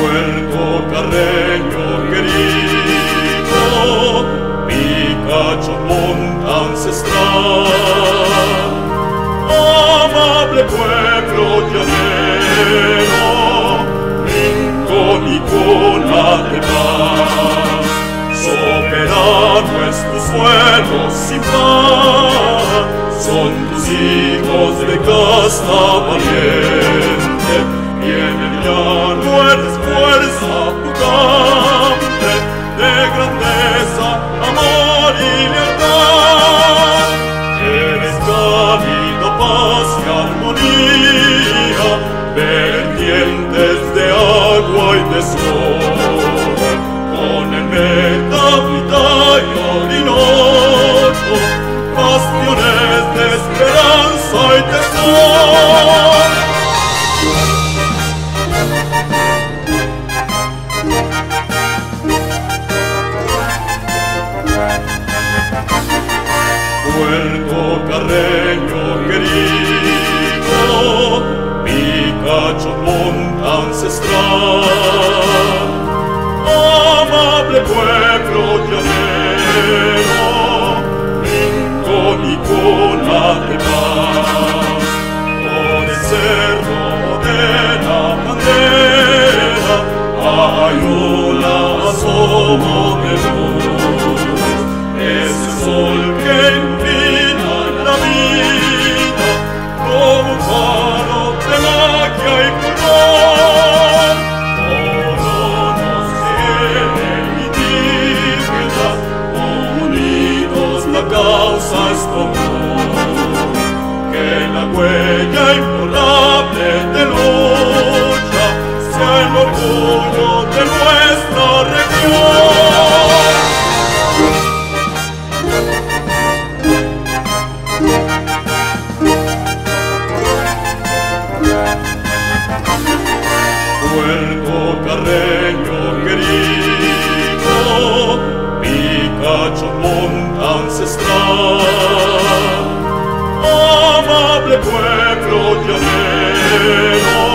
Puerto Carreño querido, Picacho monta ancestral, amable pueblo llanero, rincón y cola de paz, soberano es tu suelo sin par, son tus hijos de casta valiente. Vertientes pueblo llanero, la causa es común, que la huella imborrable de lucha sea el orgullo de nuestra región. Puerto Carreño querido, Picacho pueblo de